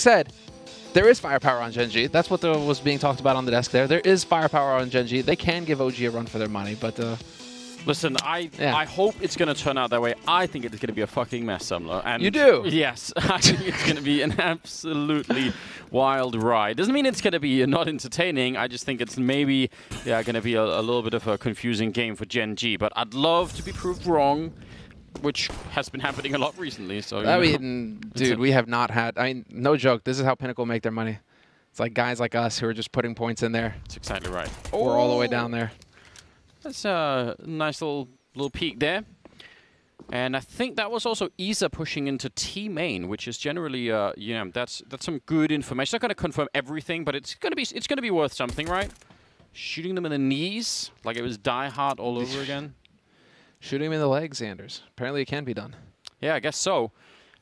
said, there is firepower on Gen G. That's what the, was being talked about on the desk there. There is firepower on Gen G. They can give OG a run for their money, but uh, Listen, I Yeah. I hope it's going to turn out that way. I think it's going to be a fucking mess, Semmler. And You do? Yes. I think it's going to be an absolutely wild ride. Doesn't mean it's going to be not entertaining. I just think it's maybe yeah going to be a, a little bit of a confusing game for Gen G. But I'd love to be proved wrong, which has been happening a lot recently. So I mean, dude, we have not had. I mean, no joke. This is how Pinnacle make their money. It's like guys like us who are just putting points in there. that's exactly right. We're all the way Oh, down there. That's a nice little little peek there. And I think that was also Isa pushing into T main, which is generally, uh, you know, that's that's some good information. Not going to confirm everything, but it's going to be it's going to be worth something, right? Shooting them in the knees like it was Die Hard all over again. Shooting him in the leg, Anders. Apparently, it can be done. Yeah, I guess so.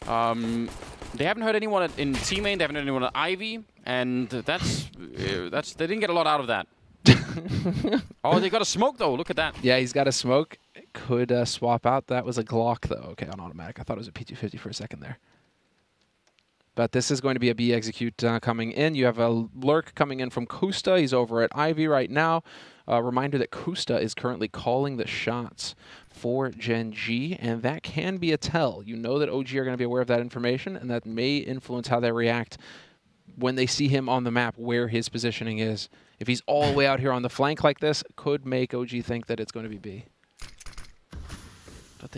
Um, they haven't heard anyone in T main. They haven't heard anyone at Ivy, and that's uh, that's they didn't get a lot out of that. oh, they got a smoke though. Look at that. Yeah, he's got a smoke. Could uh, swap out. That was a Glock, though. Okay, on automatic. I thought it was a P250 for a second there. But this is going to be a B execute uh, coming in. You have a lurk coming in from koosta. He's over at Ivy right now. Uh, reminder that koosta is currently calling the shots for Gen G, and that can be a tell. You know that OG are going to be aware of that information, and that may influence how they react when they see him on the map where his positioning is. If he's all the way out here on the flank like this, could make OG think that it's going to be B.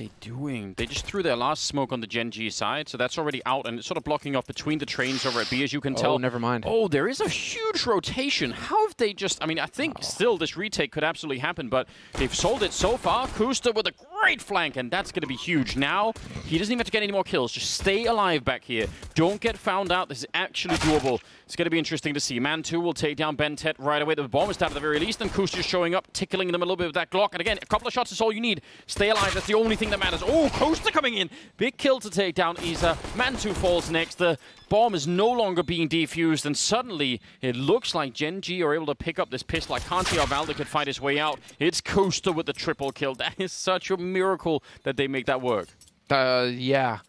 They doing? They just threw their last smoke on the Gen G side, so that's already out, and it's sort of blocking off between the trains over at B, as you can oh, tell. Oh, never mind. Oh, there is a huge rotation. How have they just... I mean, I think Oh. still this retake could absolutely happen, but they've sold it so far. koosta with a great flank, and that's going to be huge. Now, he doesn't even have to get any more kills. Just stay alive back here. Don't get found out. This is actually doable. It's going to be interesting to see. mantuu will take down BnTeT right away. The bomb is down at the very least, and koosta just showing up, tickling them a little bit with that Glock. And again, a couple of shots is all you need. Stay alive. That's the only thing that matters. Oh, koosta coming in. Big kill to take down Isa. mantuu falls next. The bomb is no longer being defused, and suddenly it looks like Gen G are able to pick up this pistol. I can't see how valde could fight his way out. It's koosta with the triple kill. That is such a miracle that they make that work. Uh, yeah.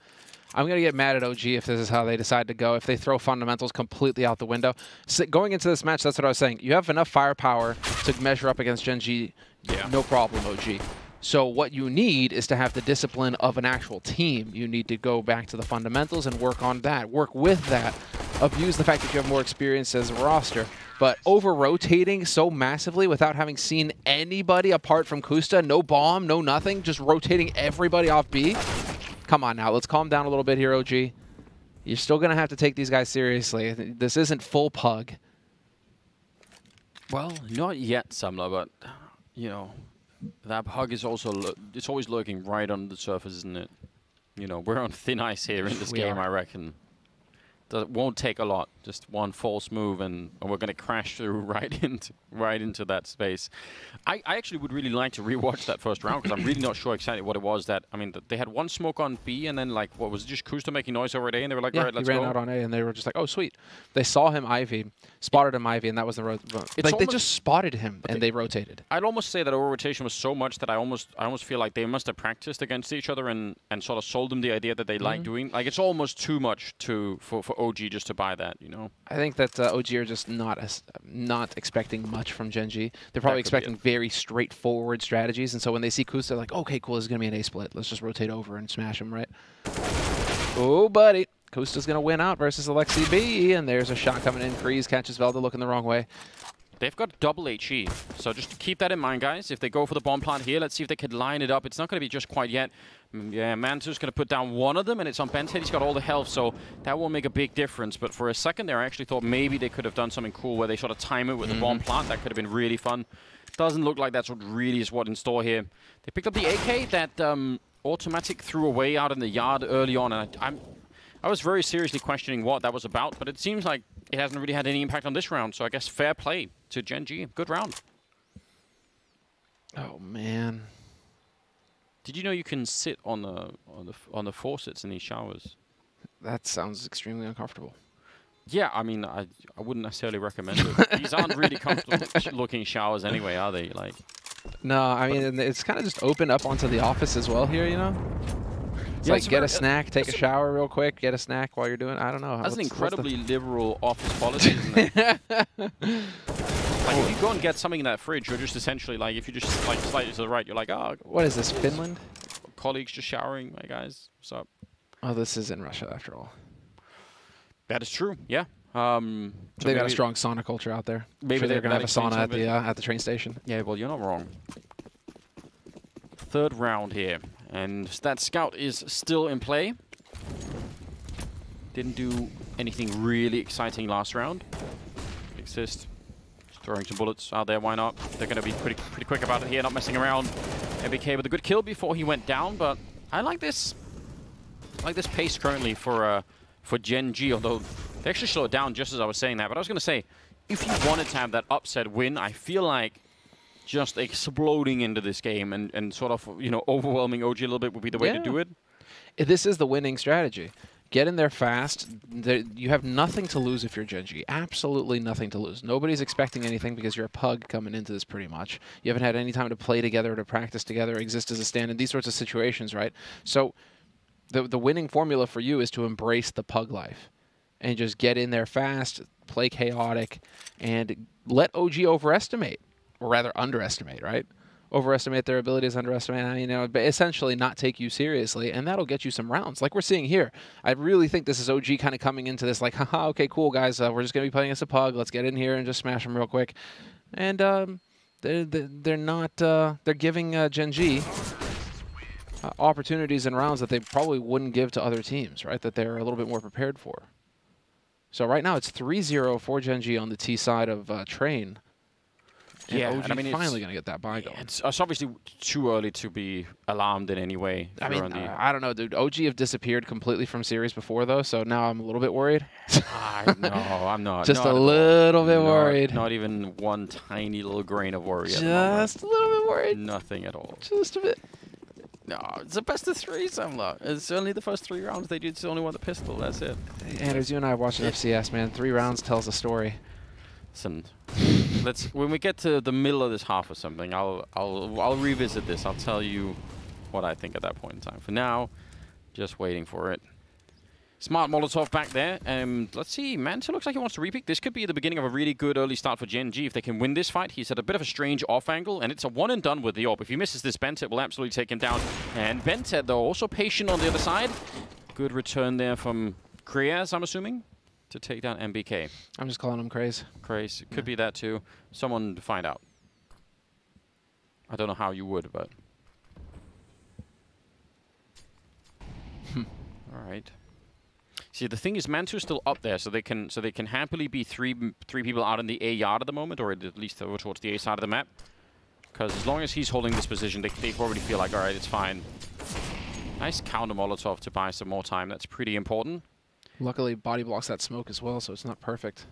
I'm going to get mad at OG if this is how they decide to go, if they throw fundamentals completely out the window. So going into this match, that's what I was saying. You have enough firepower to measure up against Gen G, Yeah. no problem, OG. So what you need is to have the discipline of an actual team. You need to go back to the fundamentals and work on that, work with that, abuse the fact that you have more experience as a roster. But over-rotating so massively without having seen anybody apart from koosta, no bomb, no nothing, just rotating everybody off B, Come on now, let's calm down a little bit here, OG. You're still going to have to take these guys seriously. This isn't full pug. Well, not yet, Semmler, but you know, that hug is also it's always lurking right on the surface, isn't it? You know, we're on thin ice here in this We game, are. I reckon. That won't take a lot, just one false move, and, and we're going to crash through right into right into that space. I, I actually would really like to rewatch that first round because I'm really not sure exactly what it was. That I mean, th- they had one smoke on B, and then like what was it, just koosta making noise over at A, and they were like, Yeah, all right, let's he ran go. out on A, and they were just like, "Oh, sweet." They saw him Ivy, spotted him Ivy, and that was the road. Like they just spotted him and they- they rotated. I'd almost say that over rotation was so much that I almost I almost feel like they must have practiced against each other and, and sort of sold them the idea that they Mm-hmm. like doing. Like it's almost too much to for, for OG just to buy that, you know. I think that uh, OG are just not as, not expecting much from Gen G. They're probably expecting very straightforward strategies, and so when they see koosta, they're like, "Okay, cool, this is gonna be an A split. Let's just rotate over and smash him, right?" Oh, buddy. koosta's gonna win out versus Aleksib, and there's a shot coming in. Freeze catches valde looking the wrong way. They've got double HE, so just keep that in mind, guys. If they go for the bomb plant here, let's see if they can line it up. It's not going to be just quite yet. Mm, Yeah, Mantu's going to put down one of them, and it's on BnTeT. He's got all the health, so that will make a big difference. But for a second there, I actually thought maybe they could have done something cool where they sort of time it with the bomb plant. That could have been really fun. Doesn't look like that's what really is what in store here. They picked up the AK that um, autimatic threw away out in the yard early on, and I, I'm I was very seriously questioning what that was about, but it seems like it hasn't really had any impact on this round. So I guess fair play to Gen G. Good round. Oh man. Did you know you can sit on the on the on the faucets in these showers? That sounds extremely uncomfortable. Yeah, I mean, I I wouldn't necessarily recommend it. These aren't really comfortable looking showers anyway, are they? Like, No, I mean it's kind of just open up onto the office as well here, you know. It's Yeah, like it's get a uh, snack, take a shower real quick, get a snack while you're doing. I don't know. That's What's- an incredibly liberal office policy, isn't it? like if you go and get something in that fridge, you're just essentially like if you just like slightly to the right, you're like, oh, What is this? Finland? colleagues just showering, my guys. What's up? Oh, this is in Russia after all. That is true. Yeah. Um, so they got a strong sauna culture out there. maybe sure they- they're gonna have a sauna at the uh, at the train station. Yeah, well, you're not wrong. Third round here, and that scout is still in play. Didn't do anything really exciting last round. Exist. Throwing some bullets out there, why not? They're going to be pretty pretty quick about it here, not messing around. NBK with a good kill before he went down, but I like this I like this pace currently for uh, for Gen G, although they actually slowed down just as I was saying that. But I was going to say, if you wanted to have that upset win, I feel like just exploding into this game and, and sort of, you know, overwhelming OG a little bit would be the way to do it. This is the winning strategy. Get in there fast. You have nothing to lose if you're Gen G. Absolutely nothing to lose. Nobody's expecting anything because you're a pug coming into this pretty much. You haven't had any time to play together, to practice together, exist as a stand in these sorts of situations, right? So the the winning formula for you is to embrace the pug life and just get in there fast, play chaotic, and let OG overestimate, or rather underestimate, right? Overestimate their abilities, underestimate, uh, you know, essentially not take you seriously, and that'll get you some rounds, like we're seeing here. I really think this is OG kind of coming into this like, haha, okay, cool, guys, uh, we're just gonna be playing as a pug. Let's get in here and just smash them real quick, and um, they're they're not uh, they're giving uh, Gen G uh, opportunities and rounds that they probably wouldn't give to other teams, right? That they're a little bit more prepared for. So right now it's 3-0 for Gen G on the T side of uh, Train. And Yeah, OG and I mean, finally going to get that buy going. It's, it's obviously too early to be alarmed in any way. I mean, uh, I don't know, dude. OG have disappeared completely from series before, though, so now I'm a little bit worried. I, no, I'm not. Just not a little bit Not- worried. Not even one tiny little grain of worry. at the moment. Just a little bit worried. Nothing at all. Just a bit. No, it's the best of three, Semmler. It's only the first three rounds they did. It's only one the pistol. That's it. Anders, you and I watching FCS, man. Three rounds tells a story. Listen, let's when we get to the middle of this half or something, I'll I'll I'll revisit this. I'll tell you what I think at that point in time. For now, just waiting for it. Smart Molotov back there. Um, let's see. mantuu looks like he wants to repick. This could be the beginning of a really good early start for Gen G. If they can win this fight, he's at a bit of a strange off angle, and it's a one and done with the AWP. If he misses this, BnTeT will absolutely take him down. And BnTeT, though, also patient on the other side. Good return there from Kriaz, I'm assuming, to take down NBK. I'm just calling him craze. Craze. Could Yeah. be that too. Someone to find out. I don't know how you would, but. All right. See, the thing is, Mantu's still up there, so they can so they can happily be three three people out in the A yard at the moment, or at least over towards the A side of the map. Because as long as he's holding this position, they they probably feel like, all right, it's fine. Nice counter Molotov to buy some more time. That's pretty important. Luckily, body blocks that smoke as well, so it's not perfect.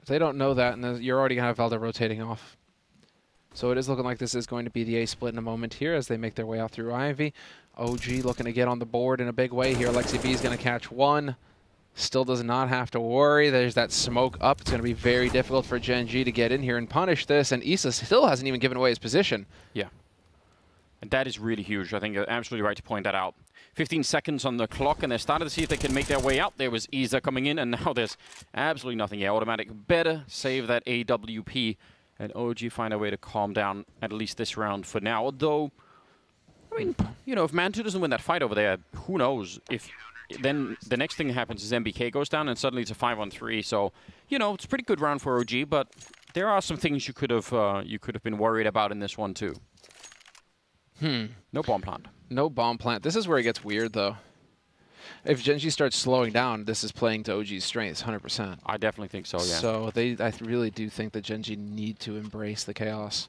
If they don't know that, and you're already going to have valde rotating off. So it is looking like this is going to be the A split in a moment here as they make their way out through Ivy. OG looking to get on the board in a big way here. Aleksib is going to catch one. Still does not have to worry. There's that smoke up. It's going to be very difficult for Gen G to get in here and punish this. And Issa still hasn't even given away his position. Yeah. And that is really huge. I think you're absolutely right to point that out. 15 seconds on the clock, and they're starting to see if they can make their way out. There was Isa coming in, and now there's absolutely nothing here. autimatic better save that AWP, and OG find a way to calm down at least this round for now. Although, I mean, you know, if Mantu doesn't win that fight over there, who knows? If then the next thing that happens is NBK goes down, and suddenly it's a five on three. So, you know, it's a pretty good round for OG, but there are some things you could have uh, you could have been worried about in this one too. Hmm. No bomb plant. No bomb plant. This is where it gets weird, though. If Gen G starts slowing down, this is playing to OG's strengths, 100%. I definitely think so. Yeah. So they, I really do think that Gen G need to embrace the chaos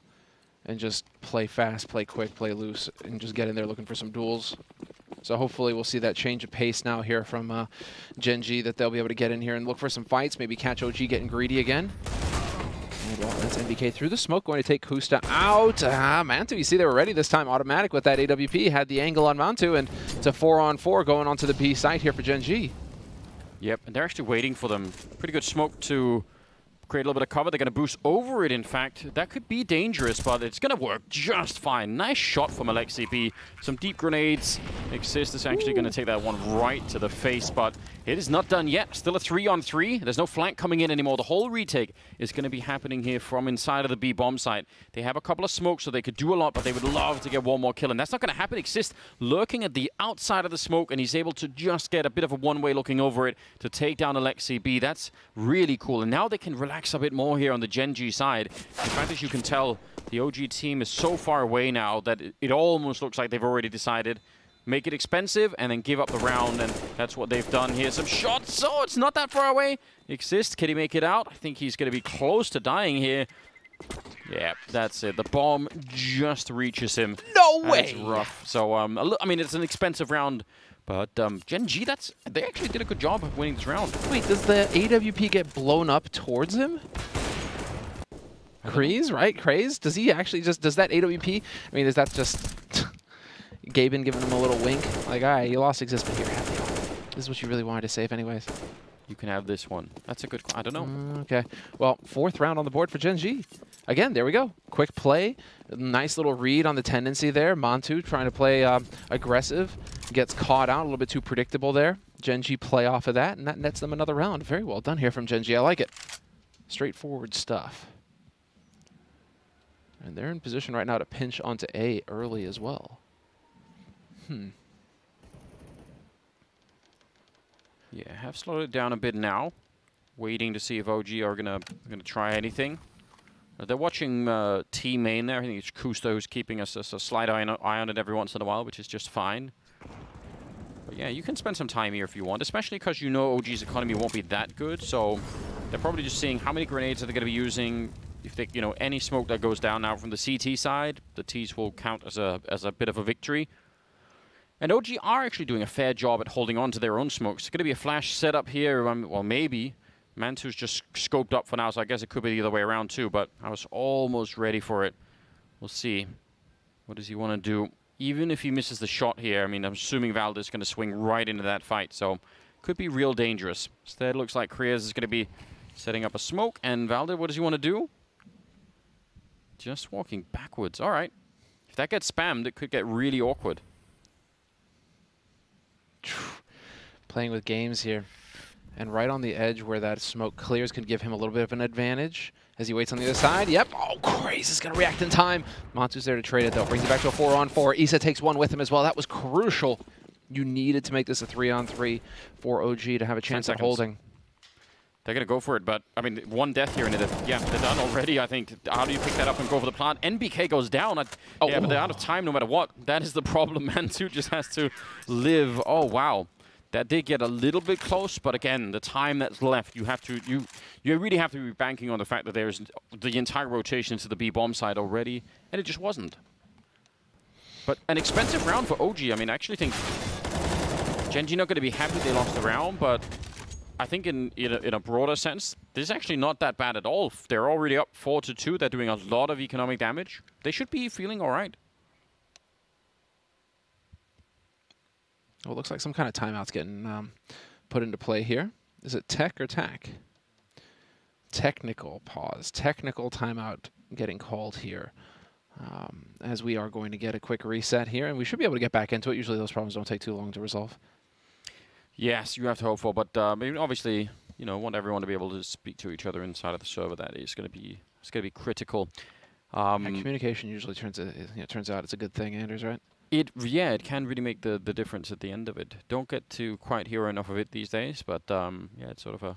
and just play fast, play quick, play loose, and just get in there looking for some duels. So hopefully we'll see that change of pace now here from uh, Gen G, that they'll be able to get in here and look for some fights, maybe catch OG getting greedy again. Well, that's NBK through the smoke, going to take koosta out. Ah, Mantu, you see they were ready this time, autimatic with that AWP, had the angle on Mantu, and it's a four on four going onto the B site here for Gen G. Yep, and they're actually waiting for them. Pretty good smoke to create a little bit of cover. They're going to boost over it, in fact. That could be dangerous, but it's going to work just fine. Nice shot from Aleksib. Some deep grenades. Exist is actually going to take that one right to the face, but it is not done yet. Still a three on three. There's no flank coming in anymore. The whole retake is going to be happening here from inside of the B bomb site. They have a couple of smokes, so they could do a lot, but they would love to get one more kill, and that's not going to happen. Exist lurking at the outside of the smoke, and he's able to just get a bit of a one-way looking over it to take down Aleksib. That's really cool, and now they can relax a bit more here on the Gen G side. In fact, as you can tell, the OG team is so far away now that it almost looks like they've already decided make it expensive and then give up the round and that's what they've done here some shots so oh, it's not that far away exist can he make it out i think he's going to be close to dying here yeah that's it the bomb just reaches him no way that's rough so um i mean it's an expensive round but um, Gen G, that's they actually did a good job of winning this round. Wait, does the AWP get blown up towards him? Craze, right? Craze? Does he actually just, does that AWP, I mean, is that just Gaben giving him a little wink? Like, all right, you lost existence here, happy. This is what you really wanted to save anyways. You can have this one. That's a good, I don't know. Mm, okay. Well, fourth round on the board for Gen G. Again, there we go. Quick play. Nice little read on the tendency there. Montu trying to play um, aggressive. Gets caught out. A little bit too predictable there. Gen G play off of that, and that nets them another round. Very well done here from Gen G. I like it. Straightforward stuff. And they're in position right now to pinch onto A early as well. Hmm. Yeah, have slowed it down a bit now. Waiting to see if OG are gonna gonna try anything. Uh, they're watching uh, T main there. I think it's koosta who's keeping us a, a slight eye on, eye on it every once in a while, which is just fine. But yeah, you can spend some time here if you want, especially because you know OG's economy won't be that good. So they're probably just seeing how many grenades are they going to be using, if they, you know, any smoke that goes down now from the CT side, the Ts will count as a as a bit of a victory. And OG are actually doing a fair job at holding on to their own smokes. It's going to be a flash setup here, um, well, maybe. Mantu's just scoped up for now, so I guess it could be the other way around too, but I was almost ready for it. We'll see. What does he want to do? Even if he misses the shot here, I mean, I'm assuming Valdez is going to swing right into that fight, so could be real dangerous. Instead, looks like Kriaz is going to be setting up a smoke, and valde, what does he want to do? Just walking backwards. All right. If that gets spammed, it could get really awkward. Playing with games here. And right on the edge where that smoke clears can give him a little bit of an advantage as he waits on the other side. Yep. Oh, Craze is going to react in time. Montu's there to trade it, though. Brings it back to a four-on-four. 4 Isa takes one with him as well. That was crucial. You needed to make this a three-on-three 3 for OG to have a chance at holding. They're going to go for it, but, I mean, one death here, and it, yeah, they're done already, I think. How do you pick that up and go for the plant? NBK goes down. oh, yeah, but they're out of time no matter what. That is the problem. Mantu just has to live. Oh, wow. That did get a little bit close, but again, the time that's left, you have to, you you really have to be banking on the fact that there's the entire rotation to the B-bomb side already, and it just wasn't. But an expensive round for OG. I mean, I actually think Gen G not going to be happy they lost the round, but I think in in a, in a, broader sense, this is actually not that bad at all. They're already up 4 to 2. They're doing a lot of economic damage. They should be feeling all right. Well, it looks like some kind of timeout's getting um, put into play here. Is it tech or tack? Technical pause. Technical timeout getting called here. Um, as we are going to get a quick reset here, and we should be able to get back into it. Usually those problems don't take too long to resolve. Yes, you have to hope for, but uh, obviously, you know, want everyone to be able to speak to each other inside of the server. That is going to be it's going to be critical. Um, communication usually turns it, you know, turns out it's a good thing, Anders, right? It yeah, it can really make the the difference at the end of it. Don't get to quite hear enough of it these days, but um, yeah, it's sort of a,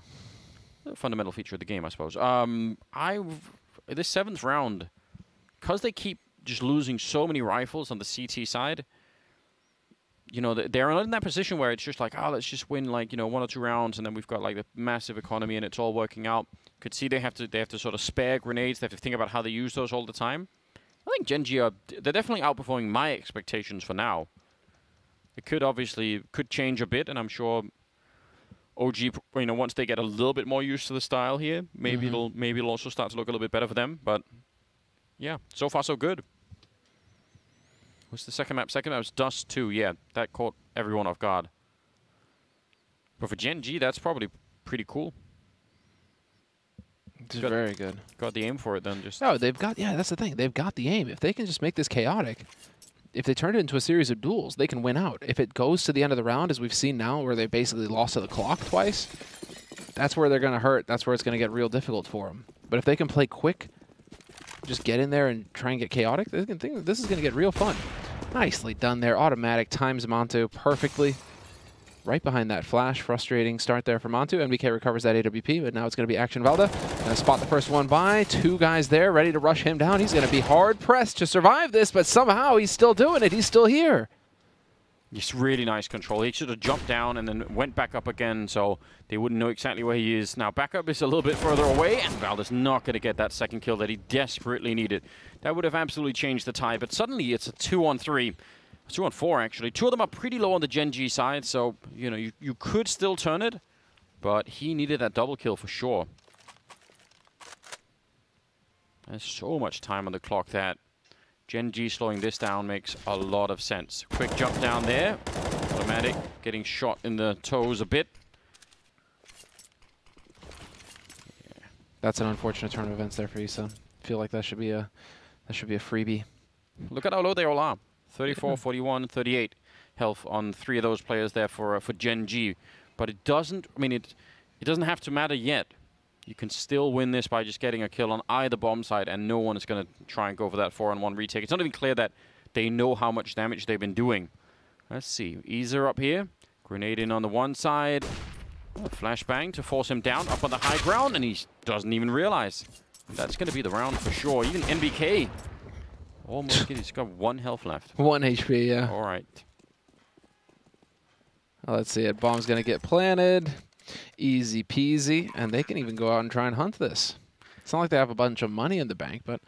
a, fundamental feature of the game, I suppose. Um, I this seventh round, because they keep just losing so many rifles on the CT side you know, they're not in that position where it's just like, oh, let's just win like, you know, one or two rounds and then we've got like the massive economy and it's all working out. Could see they have to they have to sort of spare grenades. They have to think about how they use those all the time. I think Gen G are they're definitely outperforming my expectations for now. It could obviously could change a bit, and I'm sure OG, you know, once they get a little bit more used to the style here, maybe mm -hmm. it'll maybe it'll also start to look a little bit better for them. But yeah, so far so good. What's the second map? Second map was Dust 2. Yeah, that caught everyone off guard. But for Gen G, that's probably pretty cool. It's Got- very good. Got the aim for it then. Just No, they've got yeah. That's the thing. They've got the aim. If they can just make this chaotic, if they turn it into a series of duels, they can win out. If it goes to the end of the round, as we've seen now, where they basically lost to the clock twice, that's where they're going to hurt. That's where it's going to get real difficult for them. But if they can play quick, just get in there and try and get chaotic, this is going to get real fun. Nicely done there. autimatic times Montu perfectly. Right behind that flash. Frustrating start there for Montu. NBK recovers that AWP, but now it's going to be Action valde. Gonna spot the first one by. Two guys there ready to rush him down. He's going to be hard pressed to survive this, but somehow he's still doing it. He's still here. Just really nice control. He should have jumped down and then went back up again, so they wouldn't know exactly where he is. Now backup is a little bit further away, and valde's not going to get that second kill that he desperately needed. That would have absolutely changed the tie, but suddenly it's a two on three. Two on four, actually. Two of them are pretty low on the Gen G side, so you know you, you could still turn it, but he needed that double kill for sure. There's so much time on the clock that Gen G slowing this down makes a lot of sense. Quick jump down there. autimatic, getting shot in the toes a bit. That's an unfortunate turn of events there for Issa. Feel like that should be a that should be a freebie. Look at how low they all are. 34, 41, 38 health on three of those players there for uh, for Gen G. But it doesn't, I mean, it, it doesn't have to matter yet. You can still win this by just getting a kill on either bomb side, and no one is going to try and go for that 4-on-1 retake. It's not even clear that they know how much damage they've been doing. Let's see. Easer up here. Grenade in on the one side. A flashbang to force him down up on the high ground, and he doesn't even realize. That's going to be the round for sure. Even NBK. Almost, he's got one health left. One HP, yeah. All right. Let's see it. Bomb's going to get planted. Easy peasy. And they can even go out and try and hunt this. It's not like they have a bunch of money in the bank, but...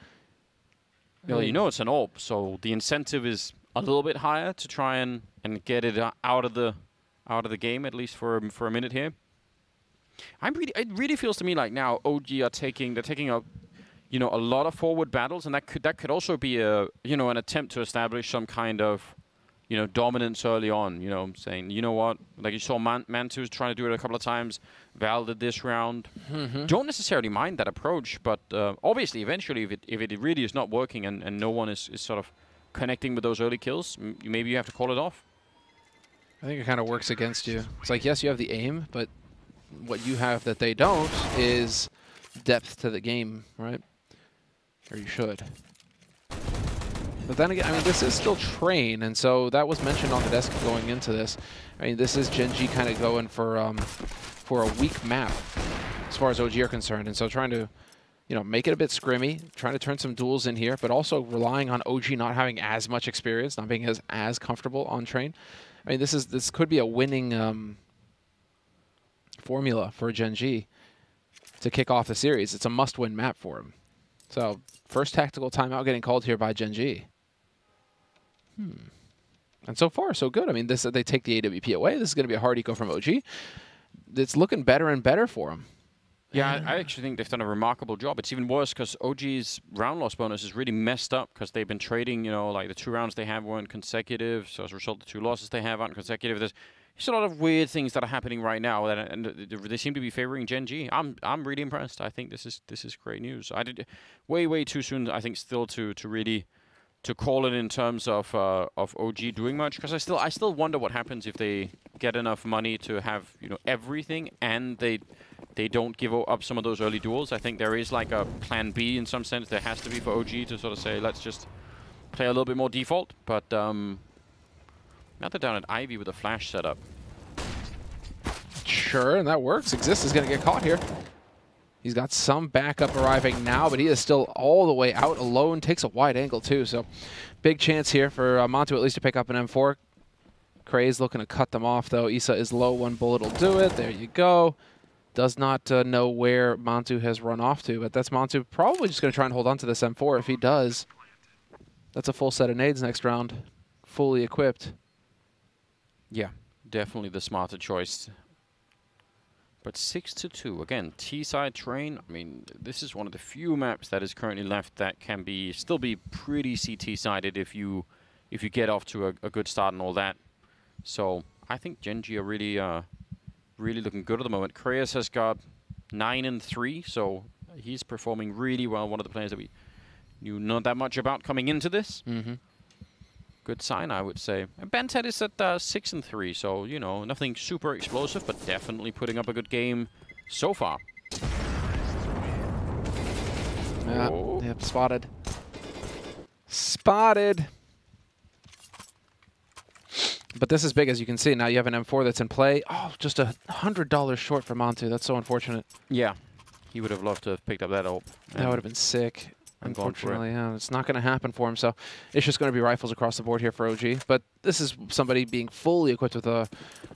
Well, you know it's an AWP, so the incentive is a little bit higher to try and, and get it uh, out of the out of the game at least for for a minute here. I'm really it really feels to me like now OG are taking they're taking a you know a lot of forward battles and that could that could also be a you know an attempt to establish some kind of you know dominance early on. You know, saying you know what like you saw Man- Mantu's trying to do it a couple of times. Val did this round. Don't necessarily mind that approach, but uh, obviously eventually if it if it really is not working and, and no one is, is sort of connecting with those early kills, m- maybe you have to call it off. I think it kind of works against you. It's like, yes, you have the aim, but what you have that they don't is depth to the game, right? Or you should. But then again, I mean, this is still train, and so that was mentioned on the desk going into this. I mean, this is Gen G kind of going for um, for a weak map as far as OG are concerned, and so trying to, you know, make it a bit scrimmy, trying to turn some duels in here, but also relying on OG not having as much experience, not being as as comfortable on train. I mean, this is this could be a winning um, formula for Gen G to kick off the series. It's a must-win map for him. So first tactical timeout getting called here by Gen G. Hmm. And so far, so good. I mean, this they take the AWP away. This is going to be a hard eco from OG. It's looking better and better for him. Yeah, I, I actually think they've done a remarkable job. It's even worse because OG's round loss bonus is really messed up because they've been trading, you know, like the two rounds they have weren't consecutive. So as a result, the two losses they have aren't consecutive. There's just a lot of weird things that are happening right now, that, and they seem to be favoring Gen G. I'm I'm really impressed. I think this is this is great news. I did way way too soon. I think still to to really to call it in terms of uh, of OG doing much because I still I still wonder what happens if they get enough money to have you know everything and they they don't give up some of those early duels. I think there is like a plan B in some sense. There has to be for OG to sort of say let's just play a little bit more default. But um, now they're down at Ivy with a flash setup. Sure, and that works. Exist is going to get caught here. He's got some backup arriving now, but he is still all the way out alone. Takes a wide angle, too. So big chance here for uh, Montu at least to pick up an M4. Craze looking to cut them off, though. Issa is low. One bullet will do it. There you go. Does not uh, know where Montu has run off to, but that's Montu probably just going to try and hold on to this M4. If he does, that's a full set of nades next round. Fully equipped. Yeah, definitely the smarter choice. But six to two again. T-side train. I mean, this is one of the few maps that is currently left that can be still be pretty CT-sided if you if you get off to a, a good start and all that. So I think Gen G are really uh really looking good at the moment. Kreas has got nine and three, so he's performing really well. One of the players that we knew not that much about coming into this. Mm-hmm. Good sign, I would say. And BnTeT is at uh, six and three, so you know nothing super explosive, but definitely putting up a good game so far. Yeah, Oh. yep, spotted. Spotted. But this is big, as you can see. Now you have an M4 that's in play. Oh, just a $100 short for Montu. That's so unfortunate. Yeah, he would have loved to have picked up that ult. That would have been sick. For it. Unfortunately, yeah, it's not going to happen for him. So it's just going to be rifles across the board here for OG. But this is somebody being fully equipped with a,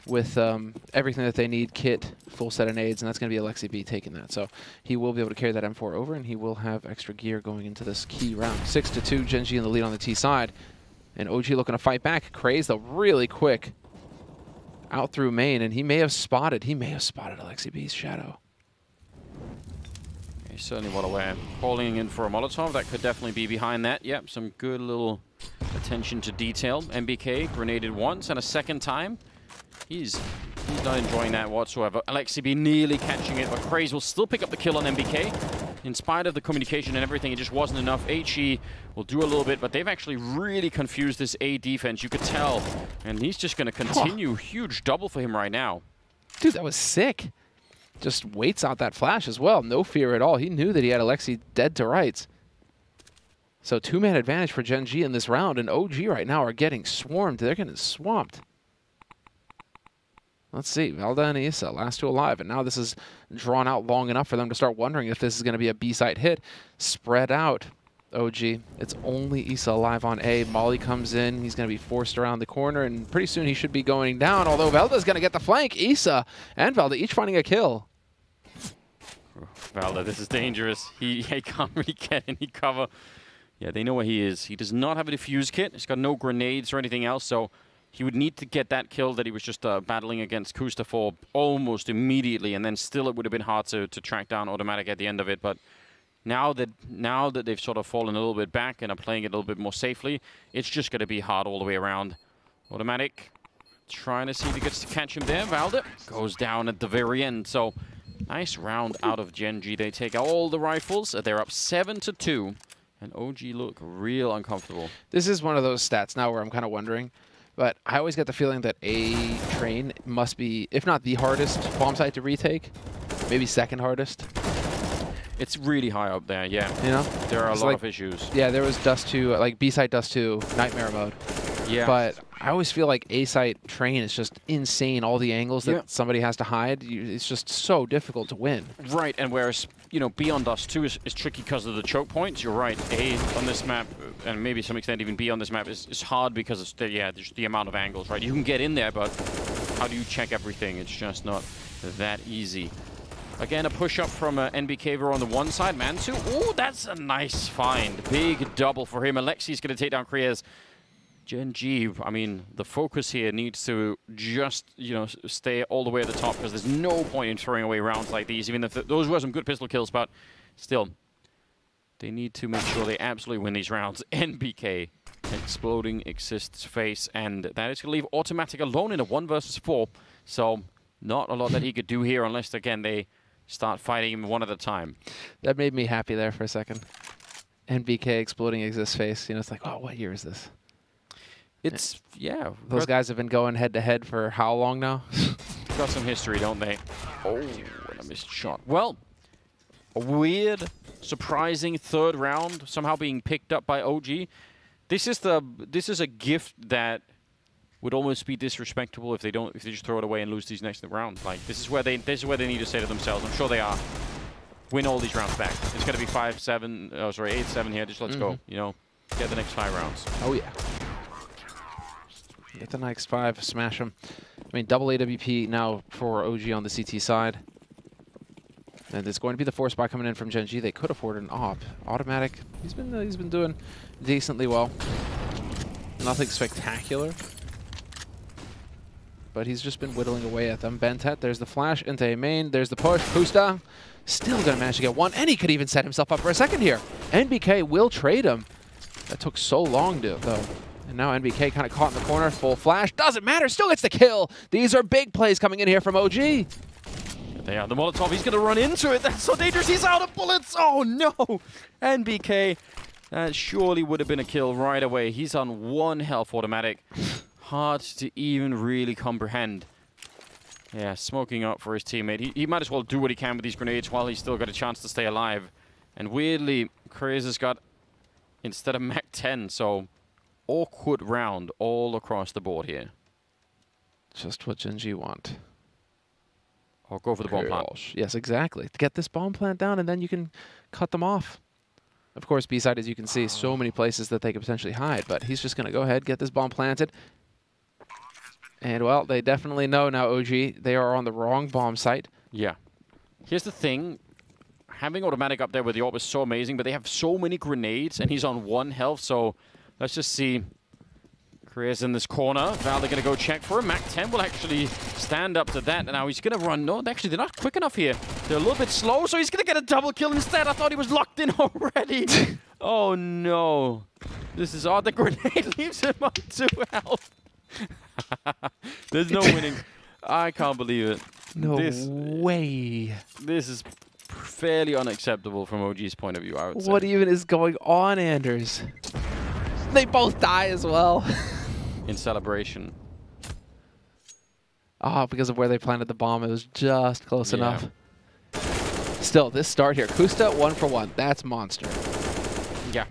with um, everything that they need, kit, full set of nades, and that's going to be Aleksib taking that. So he will be able to carry that M4 over, and he will have extra gear going into this key round. Six to two, Gen G in the lead on the T side, and OG looking to fight back. Craze though, really quick, out through main, and he may have spotted. He may have spotted Aleksib's shadow. He's certainly well aware. Calling in for a Molotov, that could definitely be behind that. Yep, some good little attention to detail. NBK grenaded once and a second time. He's he's not enjoying that whatsoever. Aleksib nearly catching it, but Craze will still pick up the kill on NBK. In spite of the communication and everything, it just wasn't enough. HE will do a little bit, but they've actually really confused this A defense. You could tell. And he's just going to continue. Huge double for him right now. Dude, that was sick. Just waits out that flash as well. No fear at all. He knew that he had Alexi dead to rights. So two-man advantage for Gen G in this round, and OG right now are getting swarmed. They're getting swamped. Let's see. valde and Issa, last two alive. And now this is drawn out long enough for them to start wondering if this is going to be a B-site hit. Spread out, OG. It's only Issa alive on A. Molly comes in. He's going to be forced around the corner, and pretty soon he should be going down, although valde's going to get the flank. Issa and valde each finding a kill. valde, this is dangerous. He, he can't really get any cover. Yeah, they know where he is. He does not have a defuse kit. He's got no grenades or anything else, so he would need to get that kill that he was just uh, battling against koosta for almost immediately, and then still it would have been hard to, to track down autimatic at the end of it. But now that now that they've sort of fallen a little bit back and are playing it a little bit more safely, it's just going to be hard all the way around. autimatic trying to see if he gets to catch him there. valde goes down at the very end, so nice round out of Gen G. They take all the rifles. They're up 7 to 2. And OG look real uncomfortable. This is one of those stats now where I'm kind of wondering, but I always get the feeling that A train must be, if not the hardest bomb site to retake, maybe second hardest. It's really high up there, yeah. You know? There are a lot like- of issues. Yeah, there was Dust 2, like B site Dust 2, Nightmare mode. Yeah. But I always feel like A site train is just insane. All the angles that Yeah. somebody has to hide, you, it's just so difficult to win. Right, and whereas, you know, Beyond Dust 2 is, is tricky because of the choke points, you're right. A on this map, uh, and maybe to some extent even B on this map, is, is hard because it's the, yeah, there's the amount of angles, right? You can get in there, but how do you check everything? It's just not that easy. Again, a push-up from uh, NBK on the one side. mantuu, oh, that's a nice find. Big double for him. Alexi's going to take down Kriez. Gen G, I mean, the focus here needs to just, you know, stay all the way at the top because there's no point in throwing away rounds like these, even if th those were some good pistol kills, but still, they need to make sure they absolutely win these rounds. NBK, exploding exists face, and that is going to leave autimatic alone in a one versus four, so not a lot that he could do here unless, again, they start fighting him one at a time. That made me happy there for a second. NBK exploding exists face. You know, it's like, oh, what year is this? It's, yeah, Those guys have been going head to head for how long now? Got some history, don't they? Oh, and a missed shot. Well, a weird, surprising third round somehow being picked up by OG. This is the this is a gift that would almost be disrespectful if they don't if they just throw it away and lose these next rounds. Like this is where they this is where they need to say to themselves. I'm sure they are. Win all these rounds back. It's gonna be five seven. oh sorry, eight, seven here. Just let's go. You know, get the next five rounds. Oh yeah. Get the next five, smash them. I mean, double AWP now for OG on the CT side. And it's going to be the force spot coming in from Gen G. They could afford an op. autimatic. He's been uh, he's been doing decently well. Nothing spectacular. But he's just been whittling away at them. BnTeT, there's the flash into a main. There's the push. koosta still to manage to get one. And he could even set himself up for a second here. NBK will trade him. That took so long, to, though. And now NBK kind of caught in the corner. Full flash. Doesn't matter. Still gets the kill. These are big plays coming in here from OG. They are the Molotov. He's going to run into it. That's so dangerous. He's out of bullets. Oh, no. NBK. That surely would have been a kill right away. He's on one health autimatic. Hard to even really comprehend. Yeah, smoking up for his teammate. He, he might as well do what he can with these grenades while he's still got a chance to stay alive. And weirdly, Craze has got, instead of Mac 10, so awkward round all across the board here. Just what Gen G want. Or go for the bomb plant. Yes, exactly. To get this bomb plant down, and then you can cut them off. Of course, B-side, as you can see, so many places that they could potentially hide, but he's just going to go ahead, get this bomb planted. And, well, they definitely know now, OG, they are on the wrong bomb site. Yeah. Here's the thing. Having autimatic up there with the AWP is so amazing, but they have so many grenades, and he's on one health, so let's just see Korea's in this corner. Val, they're going to go check for him. Mac 10 will actually stand up to that. And now he's going to run. No, actually, they're not quick enough here. They're a little bit slow, so he's going to get a double kill instead. I thought he was locked in already. oh, no. This is odd. The grenade leaves him on two health. There's no winning. I can't believe it. No this, way. This is fairly unacceptable from OG's point of view, I would say. What even is going on, Anders? They both die as well. in celebration. Ah, oh, because of where they planted the bomb, it was just close yeah. enough. Still, this start here, koosta one for one. That's monster. Yeah.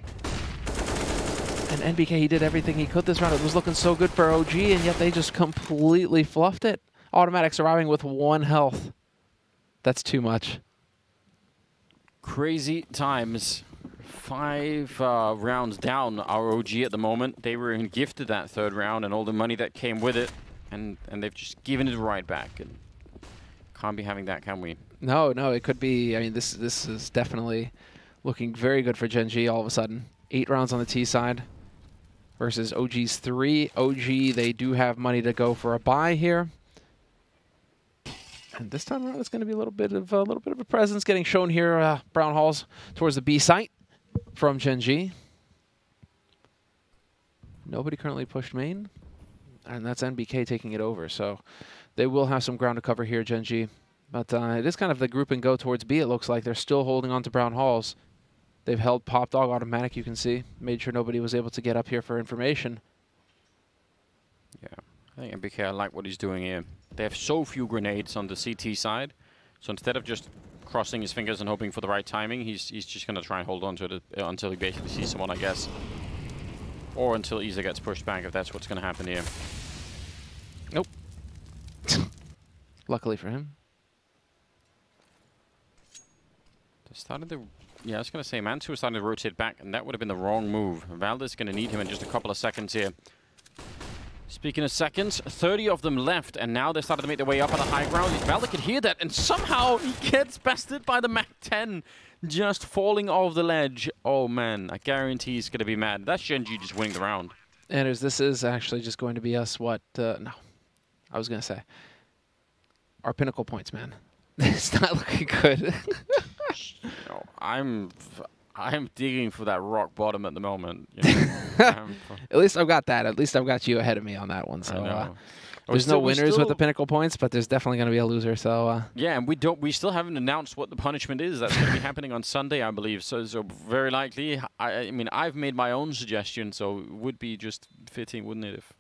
NBK, he did everything he could this round. It was looking so good for OG, and yet they just completely fluffed it. autimatic surviving with one health. That's too much. Crazy times five uh, rounds down our OG at the moment. They were gifted that third round and all the money that came with it, and and they've just given it right back. And can't be having that, can we? No, no, it could be. I mean, this this is definitely looking very good for Gen G all of a sudden. Eight rounds on the T side versus OG's three. OG, they do have money to go for a buy here. And this time around, it's going to be a little bit of a little bit of a presence getting shown here. Uh, Brown Halls towards the B site from Gen G. Nobody currently pushed main, and that's NBK taking it over. So they will have some ground to cover here, Gen G. But uh, it is kind of the group and go towards B, it looks like. They're still holding on to Brown Halls. They've held Pop Dog autimatic, you can see. Made sure nobody was able to get up here for information. Yeah, I think NBK, I like what he's doing here. They have so few grenades on the CT side. So instead of just crossing his fingers and hoping for the right timing. He's he's just going to try and hold on to it uh, until he basically sees someone, I guess. Or until Isa gets pushed back, if that's what's going to happen here. Nope. Luckily for him. They started to... Yeah, I was going to say, Mantu was starting to rotate back, and that would have been the wrong move. Valdez going to need him in just a couple of seconds here. Speaking of seconds, 30 of them left, and now they're starting to make their way up on the high ground. valde could hear that, and somehow he gets bested by the MAC-10, just falling off the ledge. Oh, man, I guarantee he's going to be mad. That's Gen G just winning the round. Anders, this is actually just going to be us, what, uh, no, I was going to say, our pinnacle points, man. it's not looking good. I'm I'm digging for that rock bottom at the moment. You know? at least I've got that. At least I've got you ahead of me on that one. So uh, there's still, no winners with the pinnacle points, but there's definitely going to be a loser. So uh, yeah, and we don't. We still haven't announced what the punishment is. That's going to be happening on Sunday, I believe. So, so very likely. I, I mean, I've made my own suggestion, so it would be just fitting, wouldn't it, if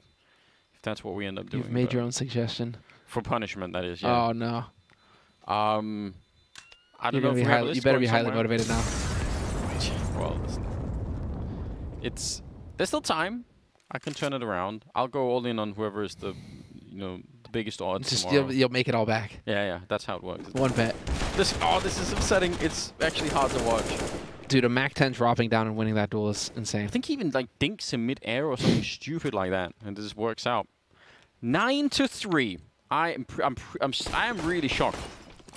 if that's what we end up doing? You've made your own suggestion for punishment. That is. Yeah. Oh no. Um, I don't You're know. If highly, you better be highly somewhere. motivated now well, it's there's still time. I can turn it around. I'll go all in on whoever is the, you know, the biggest odds. Just you'll, you'll, make it all back. Yeah, yeah, that's how it works. One bet. This oh, this is upsetting. It's actually hard to watch. Dude, a Mac 10 dropping down and winning that duel is insane. I think he even like dinks in mid-air or something stupid like that, and this works out. Nine to three. I am I'm I'm I am really shocked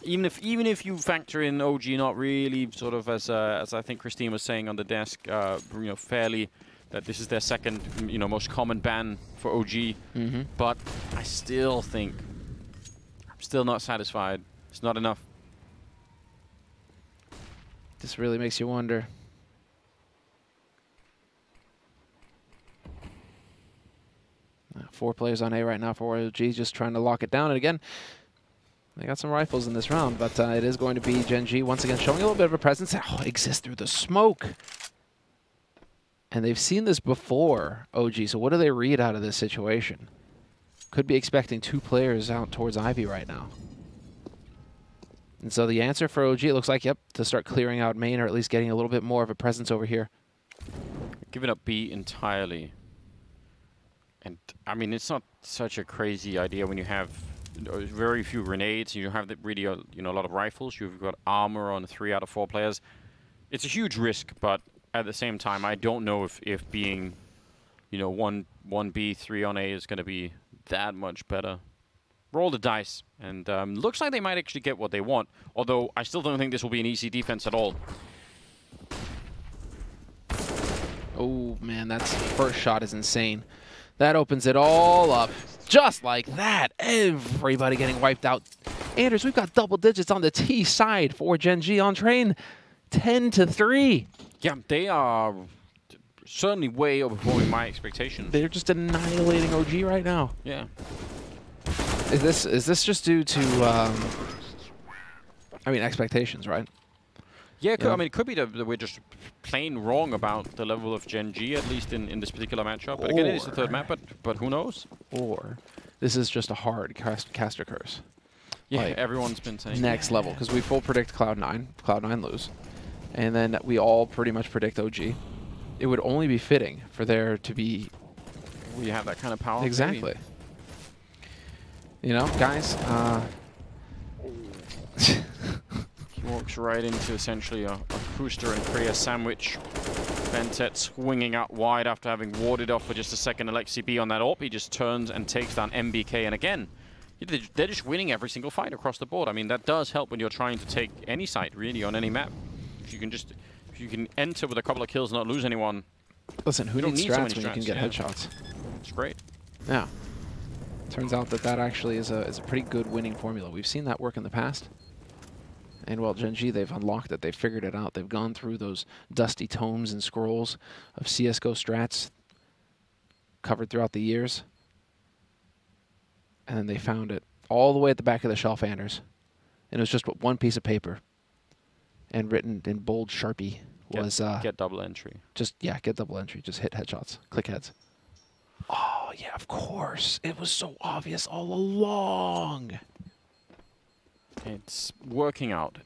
even if even if you factor in OG not really sort of as uh, as I think Christine was saying on the desk, uh, you know, fairly that this is their second, you know, most common ban for OG. Mm -hmm. But I still think I'm still not satisfied. It's not enough. This really makes you wonder. Four players on A right now for OG, just trying to lock it down. And again, They got some rifles in this round, but uh, it is going to be Gen G once again showing a little bit of a presence. Oh, exists through the smoke. And they've seen this before, OG, so what do they read out of this situation? Could be expecting two players out towards Ivy right now. And so the answer for OG, looks like, yep, to start clearing out main or at least getting a little bit more of a presence over here. Giving up B entirely. And, I mean, it's not such a crazy idea when you have very few grenades. You have really, a, you know, a lot of rifles. You've got armor on three out of four players. It's a huge risk, but at the same time, I don't know if, if being, you know, one one B, three on A is going to be that much better. Roll the dice, and um, looks like they might actually get what they want. Although I still don't think this will be an easy defense at all. Oh man, that first shot is insane. That opens it all up. Just like that, everybody getting wiped out. Anders, we've got double digits on the T side for Gen G on train. 10 to 3. Yeah, they are certainly way overperforming my expectations. They're just annihilating OG right now. Yeah. Is this is this just due to um, I mean expectations, right? Yeah, yeah, I mean, it could be that we're just plain wrong about the level of Gen G, at least in, in this particular matchup. But or again, it is the third map, but but who knows? Or this is just a hard cast, caster curse. Yeah, like, everyone's been saying next level because we full predict Cloud Nine, Cloud Nine lose, and then we all pretty much predict OG. It would only be fitting for there to be. We have that kind of power. Exactly. Maybe. You know, guys. Uh, Walks right into essentially a, a and Kriya sandwich. BnTeT swinging out wide after having warded off for just a second Aleksib on that AWP. He just turns and takes down NBK. And again, they're just winning every single fight across the board. I mean, that does help when you're trying to take any site, really, on any map. If you can just, if you can enter with a couple of kills and not lose anyone. Listen, who needs need strats so when strats, you can get yeah. headshots? It's great. Yeah. Turns out that that actually is a, is a pretty good winning formula. We've seen that work in the past. And well, Gen G, they've unlocked it. They've figured it out. They've gone through those dusty tomes and scrolls of CSGO strats covered throughout the years. And then they found it all the way at the back of the shelf, Anders. And it was just one piece of paper. And written in bold Sharpie get, was... Uh, get double entry. Just, yeah, get double entry. Just hit headshots. Click heads. Oh, yeah, of course. It was so obvious all along. It's working out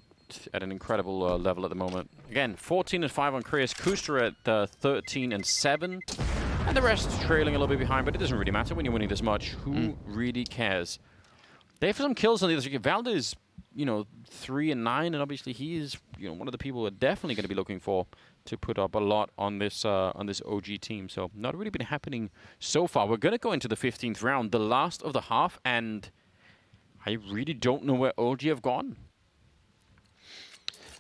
at an incredible uh, level at the moment. Again, 14 and 5 on Krius. Koosta at uh, 13 and 7. And the rest trailing a little bit behind, but it doesn't really matter when you're winning this much. Who mm. really cares? They have some kills on the other side. Valde is, you know, 3 and 9, and obviously he is, you know, one of the people we're definitely going to be looking for to put up a lot on this uh, on this OG team. So not really been happening so far. We're going to go into the 15th round, the last of the half, and I really don't know where OG have gone.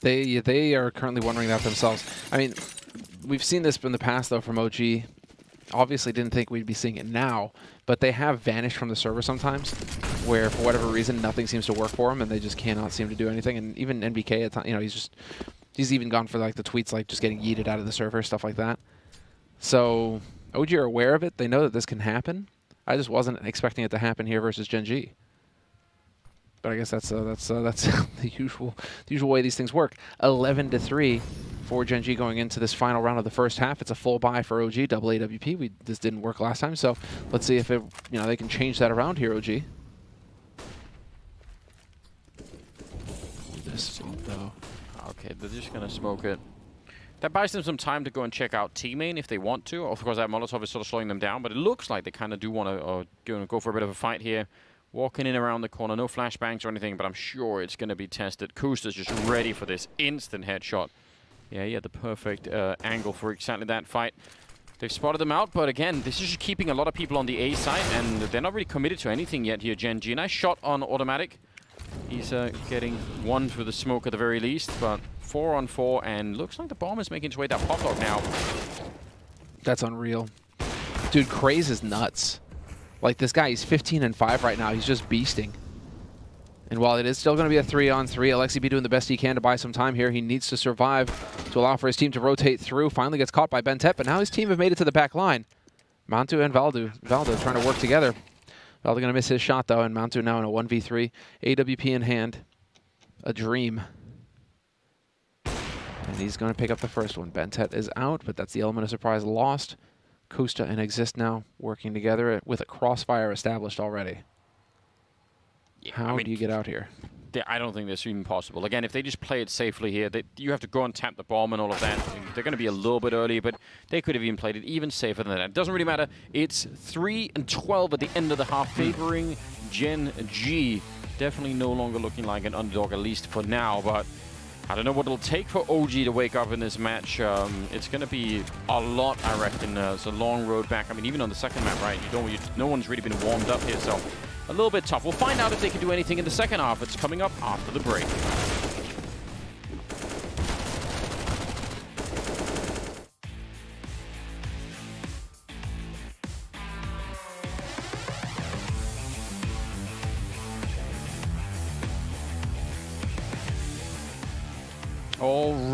They they are currently wondering that themselves. I mean, we've seen this in the past though from OG. Obviously, didn't think we'd be seeing it now, but they have vanished from the server sometimes, where for whatever reason nothing seems to work for them, and they just cannot seem to do anything. And even NBK, at you know, he's just he's even gone for like the tweets like just getting yeeted out of the server, stuff like that. So OG are aware of it. They know that this can happen. I just wasn't expecting it to happen here versus Gen G. But I guess that's uh, that's uh, that's the usual the usual way these things work. 11 to three for Gen G going into this final round of the first half. It's a full buy for OG, double AWP. We this didn't work last time, so let's see if it you know they can change that around here. OG. This though. Okay, they're just gonna smoke it. That buys them some time to go and check out T-main if they want to. Of course, that Molotov is sort of slowing them down, but it looks like they kind of do want to uh, go, go for a bit of a fight here. Walking in around the corner, no flashbangs or anything, but I'm sure it's going to be tested. Koosta's just ready for this instant headshot. Yeah, yeah, the perfect uh, angle for exactly that fight. They've spotted them out, but again, this is just keeping a lot of people on the A side, and they're not really committed to anything yet here, Gen G. Nice shot on autimatic. He's uh, getting one for the smoke at the very least, but four on four, and looks like the bomb is making its way down Popdog now. That's unreal. Dude, Craze is nuts. Like this guy, he's 15 and 5 right now. He's just beasting. And while it is still going to be a three on three, Aleksib doing the best he can to buy some time here. He needs to survive to allow for his team to rotate through. Finally gets caught by BnTeT, but now his team have made it to the back line. mantuu and valde, valde trying to work together. valde going to miss his shot, though, and mantuu now in a 1v3. AWP in hand. A dream. And he's going to pick up the first one. BnTeT is out, but that's the element of surprise lost. Kusta and Xizt now working together with a crossfire established already. Yeah, How I mean, do you get out here? they- I don't think that's even possible. Again, if they just play it safely here, they, you have to go and tap the bomb and all of that. They're going to be a little bit early, but they could have even played it even safer than that. It doesn't really matter. It's 3 and 12 at the end of the half, favoring Gen G. Definitely no longer looking like an underdog, at least for now, but I don't know what it'll take for OG to wake up in this match. Um, it's going to be a lot, I reckon. Uh, it's a long road back. I mean, even on the second map, right? You don't, you, no one's really been warmed up here, so a little bit tough. We'll find out if they can do anything in the second half. It's coming up after the break.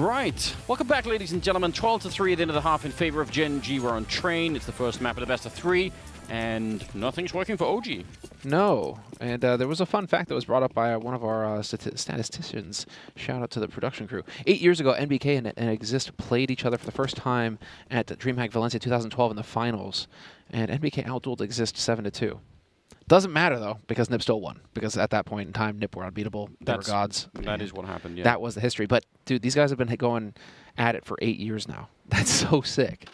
Right. Welcome back, ladies and gentlemen. 12 to 3 at the end of the half in favor of Gen G. We're on train. It's the first map of the best of three, and nothing's working for OG. No. And uh, there was a fun fact that was brought up by uh, one of our uh, stati- statisticians. Shout out to the production crew. Eight years ago, NBK and, and Xizt played each other for the first time at DreamHack Valencia 2012 in the finals. And NBK outdueled Xizt 7 to 2. Doesn't matter, though, because NiP still won. Because at that point in time, NiP were unbeatable. They were gods. That is what happened, yeah. That was the history. But, dude, these guys have been going at it for eight years now. That's so sick.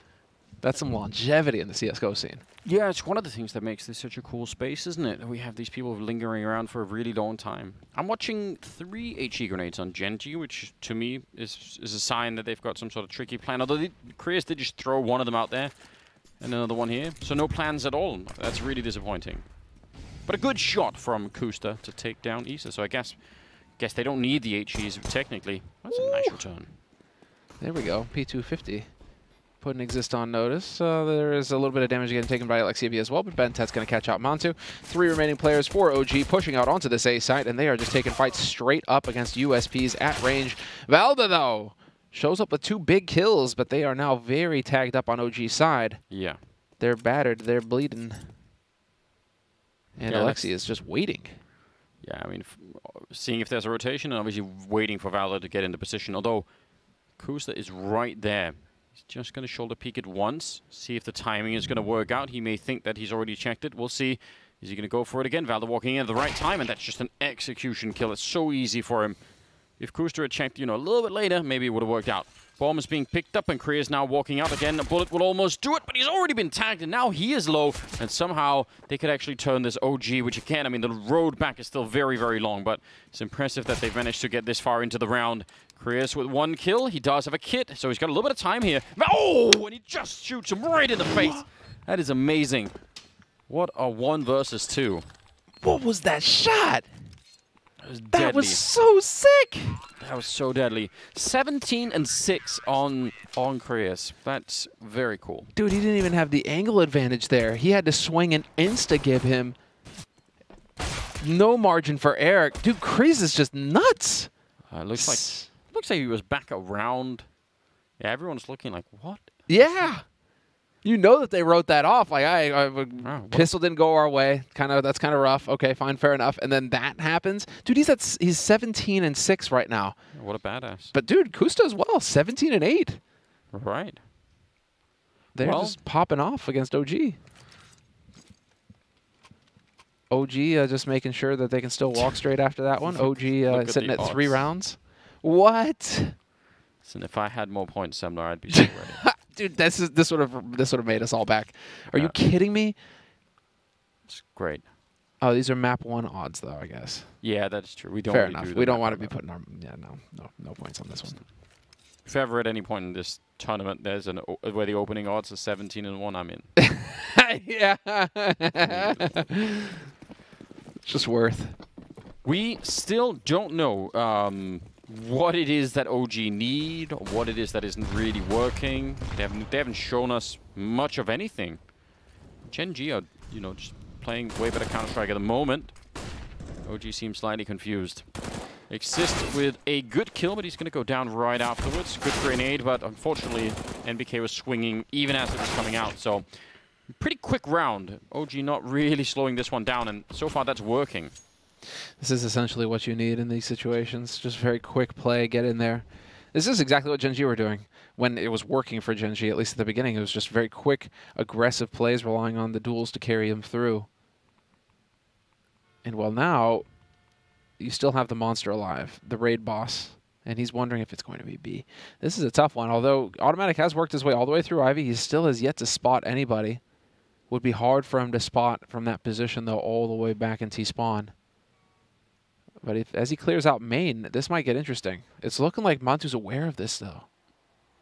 That's some longevity in the CSGO scene. Yeah, it's one of the things that makes this such a cool space, isn't it? We have these people lingering around for a really long time. I'm watching three HE grenades on Gen G, which to me is is a sign that they've got some sort of tricky plan. Although the Koreas did just throw one of them out there and another one here. So no plans at all. That's really disappointing. But a good shot from koosta to take down ISSAA. So I guess guess they don't need the HEs technically. That's a nice return. There we go. P250. Putting Xizt on notice. Uh, there is a little bit of damage getting taken by Aleksib as well, but BnTeT's going to catch out mantuu. Three remaining players for OG pushing out onto this A site, and they are just taking fights straight up against USPs at range. valde, though, shows up with two big kills, but they are now very tagged up on OG's side. Yeah. They're battered. They're bleeding. And Yeah, Aleksib is just waiting. Yeah, I mean, f- seeing if there's a rotation and obviously waiting for Valor to get into position. Although koosta is right there. He's just going to shoulder peek it once, see if the timing is going to work out. He may think that he's already checked it. We'll see. Is he going to go for it again? Valor walking in at the right time, and that's just an execution kill. It's so easy for him. If koosta had checked, you know, a little bit later, maybe it would have worked out. Bomb is being picked up, and Korea is now walking out again. A bullet will almost do it, but he's already been tagged, and now he is low. And somehow they could actually turn this OG, which again, I mean, the road back is still very, very long, but it's impressive that they've managed to get this far into the round. Korea's with one kill. He does have a kit, so he's got a little bit of time here. Oh, and he just shoots him right in the face. That is amazing. What a one versus two. What was that shot? That was That deadly. was so sick. That was so deadly. 17 and 6 on on Koreas. That's very cool. Dude, he didn't even have the angle advantage there. He had to swing and insta give him. No margin for Eric. Dude, Kreese is just nuts. Uh, looks like looks like he was back around. Yeah, everyone's looking like what? Yeah. You know that they wrote that off. Like, I, I what- pistol didn't go our way. Kind of, that's kind of rough. Okay, fine, fair enough. And then that happens. Dude, he's at he's 17 and six right now. What a badass. But dude, koosta as well, 17 and eight. right. They're Well- just popping off against OG. OG uh, just making sure that they can still walk straight after that one. OG uh, at sitting at three rounds. What? Listen, if I had more points, Semmler, I'd be so ready. Dude, this is this would have this would have made us all back. Are you kidding me? It's great. Oh, these are map one odds though, I guess. Yeah, that's true. We don't Fair really enough. do we don't want to be putting our yeah no no no points on this one. If ever at any point in this tournament there's an o- where the opening odds are 17 and 1, I'm in. yeah. It's just worth. We still don't know um, what it is that OG need, what it is that isn't really working. They haven't, they haven't shown us much of anything. Gen G are, you know, just playing way better Counter-Strike at the moment. OG seems slightly confused. Xizt with a good kill, but he's going to go down right afterwards. Good grenade, but unfortunately, NBK was swinging even as it was coming out, so Pretty quick round. OG not really slowing this one down, and so far that's working. This is essentially what you need in these situations. Just very quick play, get in there. This is exactly what Gen G were doing when it was working for Gen G, at least at the beginning. It was just very quick, aggressive plays, relying on the duels to carry him through. And well, now you still have the monster alive, the raid boss, and he's wondering if it's going to be B. This is a tough one. Although autimatic has worked his way all the way through Ivy, he still has yet to spot anybody. Would be hard for him to spot from that position, though, all the way back in T-spawn. But if, as he clears out main, this might get interesting. It's looking like mantuu's aware of this, though.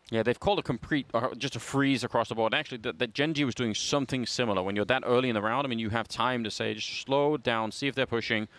Yeah, they've called a complete, uh, just a freeze across the board. Actually, that, that Gen G was doing something similar. When you're that early in the round, I mean, you have time to say, just slow down, see if they're pushing.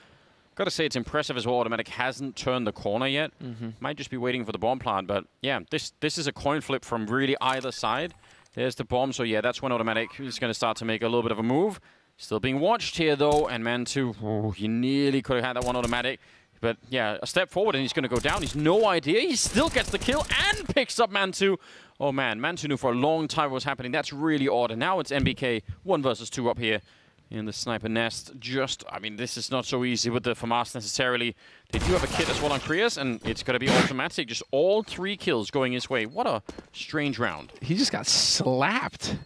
Got to say, it's impressive as well. autimatic hasn't turned the corner yet. Mm -hmm. Might just be waiting for the bomb plant. But yeah, this this is a coin flip from really either side. There's the bomb. So yeah, that's when autimatic is going to start to make a little bit of a move. Still being watched here, though. And mantuu, oh, you nearly could have had that one autimatic. But yeah, a step forward and he's going to go down. He's no idea. He still gets the kill and picks up mantuu. Oh man, mantuu knew for a long time what was happening. That's really odd. And now it's NBK one versus two up here in the sniper nest. Just, I mean, this is not so easy with the FAMAS necessarily. They do have a kit as well on Krios, and it's going to be autimatic. Just all three kills going his way. What a strange round. He just got slapped.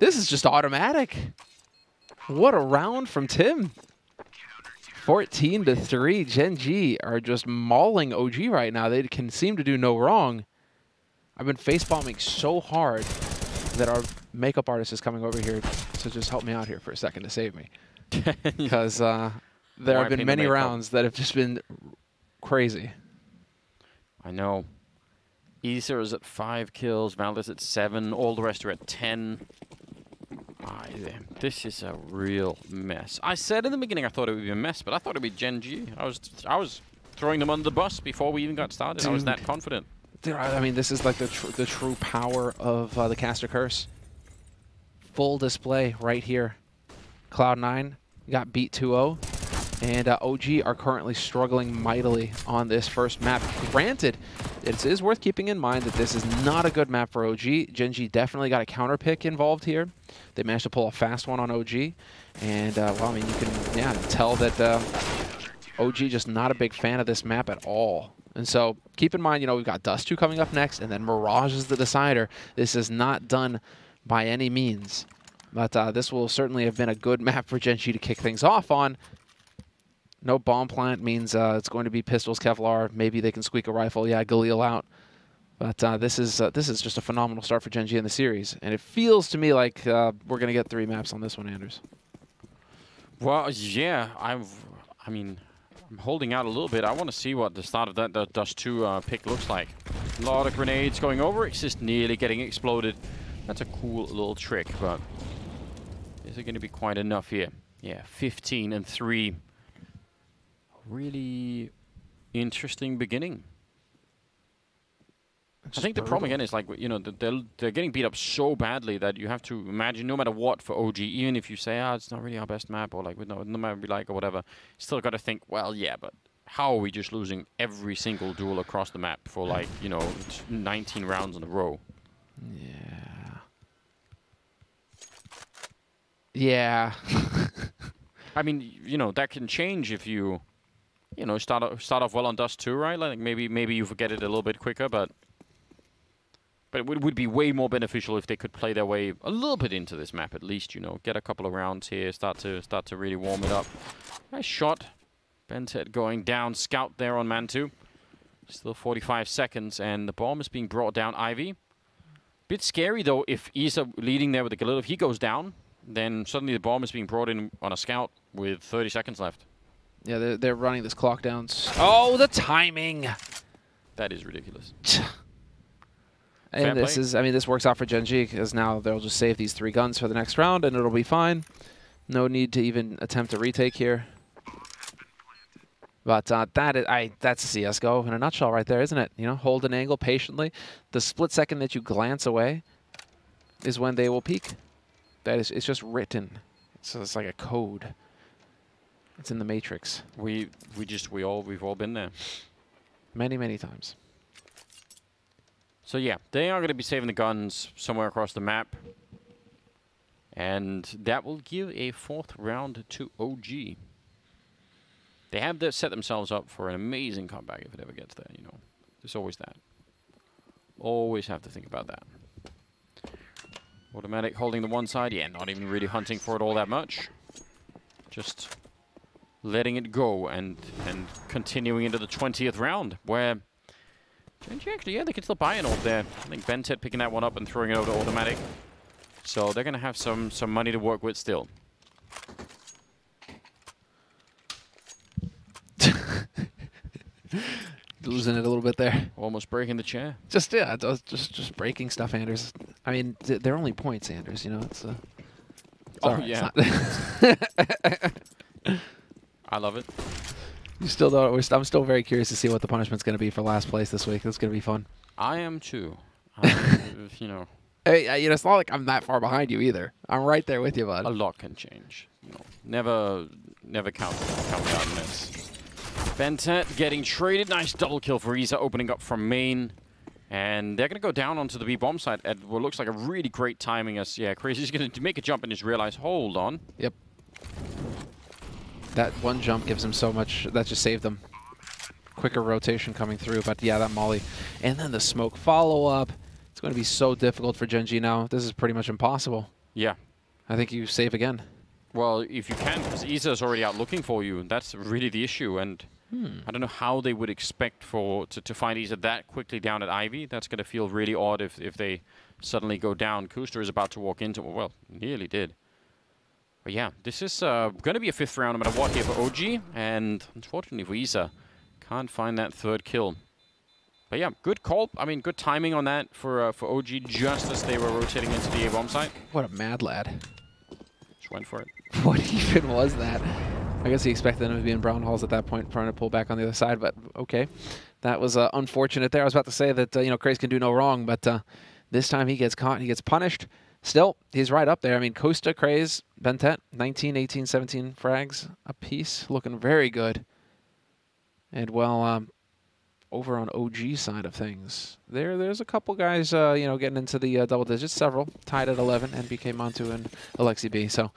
This is just autimatic. What a round from Tim. 14 to 3. Gen G are just mauling OG right now. They can seem to do no wrong. I've been face bombing so hard that our makeup artist is coming over here to just help me out here for a second to save me. Because uh, there have been many rounds that have just been crazy. I know. ISSAA is at five kills, Valdez at seven, all the rest are at 10. This is a real mess. I said in the beginning I thought it would be a mess, but I thought it would be Gen G. I was, I was throwing them under the bus before we even got started. Dude. I was that confident. I mean, this is like the, tr the true power of uh, the Caster Curse. Full display right here. Cloud9 got beat 2-0. And uh, OG are currently struggling mightily on this first map. Granted, it is worth keeping in mind that this is not a good map for OG. Gen G definitely got a counter pick involved here. They managed to pull a fast one on OG. And, uh, well, I mean, you can yeah, tell that uh, OG just not a big fan of this map at all. And so keep in mind, you know, we've got Dust 2 coming up next, and then Mirage is the decider. This is not done by any means. But uh, this will certainly have been a good map for Gen G to kick things off on. No bomb plant means uh, it's going to be pistols, Kevlar. Maybe they can squeak a rifle. Yeah, Galil out. But uh, this is uh, this is just a phenomenal start for Gen G in the series, and it feels to me like uh, we're going to get three maps on this one, Anders. Well, yeah, I'm. I mean, I'm holding out a little bit. I want to see what the start of that the Dust 2 uh, pick looks like. A lot of grenades going over. It's just nearly getting exploded. That's a cool little trick, but is it going to be quite enough here? Yeah, 15 and 3 really interesting beginning. I think the problem again is like you know they're they're getting beat up so badly that you have to imagine no matter what for OG, even if you say ah it's not really our best map or like no no matter we like or whatever, still got to think well yeah but how are we just losing every single duel across the map for like you know 19 rounds in a row? Yeah. Yeah. I mean you know that can change if you you know, start off, start off well on Dust 2, right? Like maybe maybe you forget it a little bit quicker, but but it would, would be way more beneficial if they could play their way a little bit into this map at least, you know, get a couple of rounds here, start to start to really warm it up. Nice shot. BnTeT going down, scout there on mantuu. Still 45 seconds, and the bomb is being brought down. Ivy. Bit scary, though, if ISSAA leading there with the Galil. If he goes down, then suddenly the bomb is being brought in on a scout with 30 seconds left. Yeah, they're, they're running this clock down. Oh, the timing! That is ridiculous. and Fan this play. is, I mean, this works out for Gen G because now they'll just save these three guns for the next round and it'll be fine. No need to even attempt a retake here. But uh, that is, I that's CSGO in a nutshell right there, isn't it? You know, hold an angle patiently. The split second that you glance away is when they will peek. That is, it's just written. So it's like a code. It's in the Matrix. We we just we all we've all been there. Many many times. So yeah, they are going to be saving the guns somewhere across the map. And that will give a fourth round to OG. They have to set themselves up for an amazing comeback if it ever gets there, you know. There's always that. Always have to think about that. autimatic holding the one side. Yeah, not even really hunting for it all that much. Just letting it go and and continuing into the 20th round where actually, yeah, they can still buy an ult there. I think BnTeT picking that one up and throwing it over to autimatic. So they're going to have some, some money to work with still. Losing it a little bit there. Almost breaking the chair. Just yeah, just just breaking stuff, Anders. I mean, they're only points, Anders. You know, it's. Uh, it's Oh, right, yeah. it's I love it. you still don't. we're st- I'm still very curious to see what the punishment's going to be for last place this week. It's going to be fun. I am too. I'm, you know, Hey, you know, it's not like I'm that far behind you either. I'm right there with you, bud. a lot can change. You know, never, never count, count out on this. BnTeT getting traded. Nice double kill for ISSAA, opening up from main. And they're going to go down onto the B bomb site at what looks like a really great timing as, yeah, Crazy's going to make a jump and just realize, hold on. Yep. That one jump gives him so much. That just saved them. Quicker rotation coming through, but yeah, that molly. And then the smoke follow-up. It's going to be so difficult for Gen G now. This is pretty much impossible. Yeah. I think you save again. Well, if you can, because ISSAA's already out looking for you, and that's really the issue. And hmm. I don't know how they would expect for to, to find ISSAA that quickly down at Ivy. That's going to feel really odd if, if they suddenly go down. koosta is about to walk into Well, nearly did. But yeah, this is uh, going to be a fifth round no matter what here for OG. And unfortunately for ISSAA, can't find that third kill. But yeah, good call. I mean, good timing on that for uh, for OG just as they were rotating into the A bomb site. What a mad lad. Just went for it. What even was that? I guess he expected him to be in brown halls at that point, trying to pull back on the other side. But okay, that was uh, unfortunate. There, I was about to say that uh, you know Craze can do no wrong, but uh, this time he gets caught. and He gets punished. Still, he's right up there. I mean, koosta, Craze, BnTeT, 19, 18, 17 frags apiece, looking very good. And well, um, over on OG side of things, there there's a couple guys uh, you know getting into the uh, double digits. Several tied at 11, NBK mantuu and Aleksib. So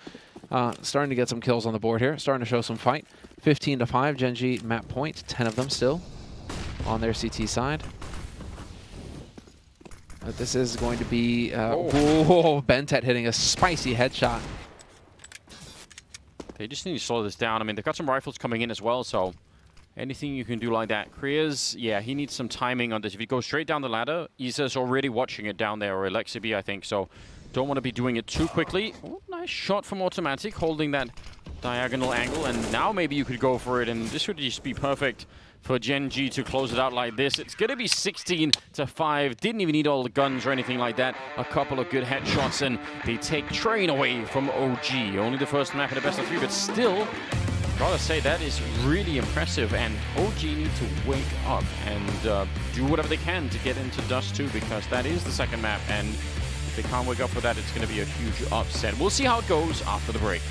uh, starting to get some kills on the board here. Starting to show some fight. 15 to 5, Gen.G map 10 of them still on their CT side. But this is going to be uh, Oh. whoa, BnTeT hitting a spicy headshot. They just need to slow this down. I mean, they've got some rifles coming in as well, so anything you can do like that. Kriya's, yeah, he needs some timing on this. If you go straight down the ladder, ISSAA's already watching it down there, or Aleksib, I think, so don't want to be doing it too quickly. Nice shot from autimatic, holding that diagonal angle, and now maybe you could go for it, and this would just be perfect for Gen.G to close it out like this. It's going to be 16 to 5. Didn't even need all the guns or anything like that. A couple of good headshots, and they take Train away from OG. Only the first map in the best of three, but still, gotta say that is really impressive. And OG need to wake up and uh, do whatever they can to get into Dust 2, because that is the second map, and if they can't wake up for that, it's going to be a huge upset. We'll see how it goes after the break.